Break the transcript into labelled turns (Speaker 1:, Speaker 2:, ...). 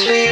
Speaker 1: you.